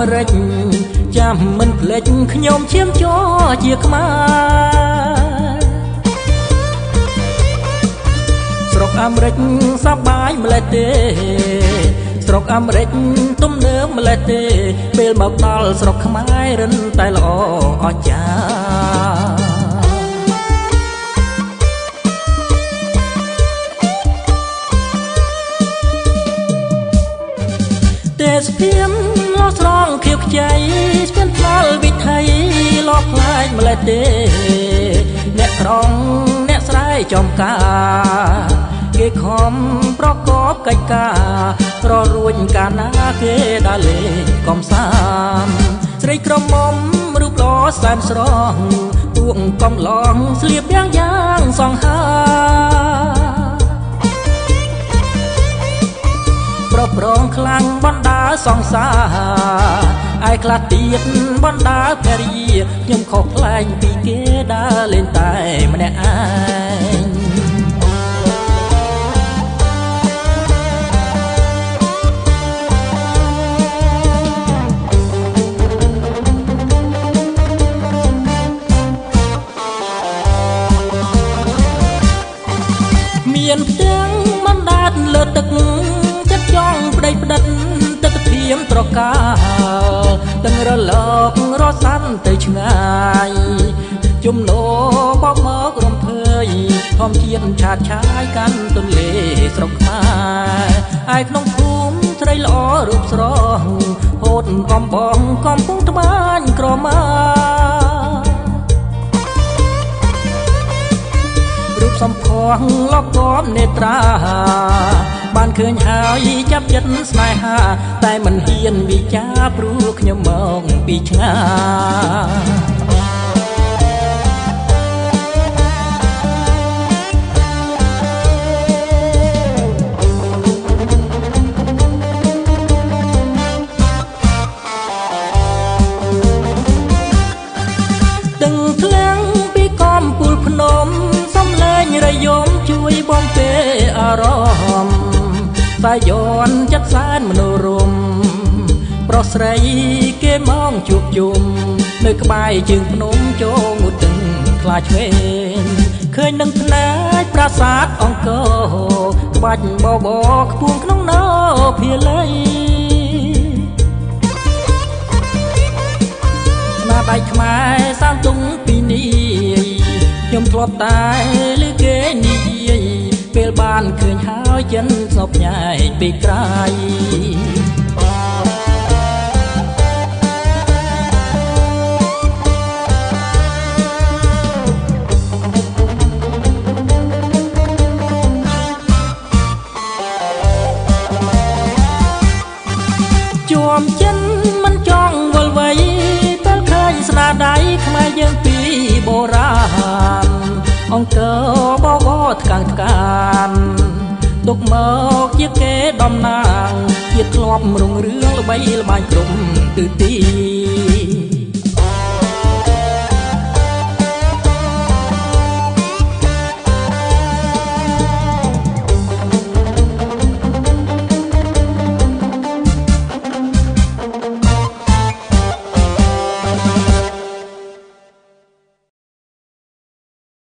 មេរិកចាំមិនភ្លេចខ្ញុំឈាមចោជាខ្មែរស្រុកអាមេរិកសប្បាយម្លេះទេស្រុកអាមេរិកទំនើបម្លេះទេពេលមកដល់ស្រុកខ្មែររិនតែល្អអស្ចារ្យ ទេសភាពលោស្រងខៀវខ្ចីស្ពានថ្នល់វិថីលោខ្លាចម្លេះទេ អ្នកក្រងអ្នកស្រែចំការគេខំប្រកបកិច្ចការប្ររួចកាលណាគេដើរលេងកំសាន្តស្រីក្រមុំរូបល្អសែនស្រស់ទួងកំឡងស្លៀកយ៉ាងយ៉ាងសង្ហា ខ្លាំងបណ្ដាសង្សារឯខ្លះទៀតបណ្ដាភរិយាខ្ញុំខុសខ្លែងពីគេដើរលេងតែម្នាក់ឯងមានផ្ទាំ ង់ប្តីផ្ដិតទឹកធៀមត្រកាទាំងរលករសាន់ទៅឆ្ងាយជំនោបបមករំភើយធម្មជាតិឆាតឆាយកាន់ទន្លេស្រុកខ្មែរឯក្នុងភូមិត្រីល្អរូបស្រស់ហូតអំបងកំពុងត្បាញក្រមារូបសំផស្សលកកមនេត្រា បានឃើញហើយចាប់ចិត្តស្នេហា តែមិនហ៊ានវិចារព្រោះខ្ញុំមកពីឆ្ងាទឹងធ្លាំងពីកំពូលភ្នំសំលេងរយមជួយបំពេអារម្មណ៍ សាយ័នចិត្តសែនមនោរមប្រុសស្រីគេមកជួបជុំនៅក្បែរជើងភ្នំជោងឧទឹងខ្លាឆ្វេងឃើញនឹងផ្នែកប្រាសាទអង្គរក្បាច់បបខ្ពស់ក្នុងណោភាលីស្នាដៃខ្មែរសាមទុងពីនេះខ្ញុំធ្លាប់តែលើគេនិយាយ ពេលបានឃើញហើយចិនសពញ៉ែកពីក្រៃជួមចិនមិនចង់វល់វៃពេលឃើញស្នាដៃខ្មែរយើងពីបុរាណអង្គ មកជាគេតំណាងជាតិធ្លាប់រុងរឿងល្បីល្បាញក្រុមទិទី